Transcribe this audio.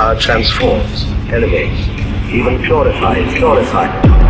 power transforms, elevates, even purifies, purifies.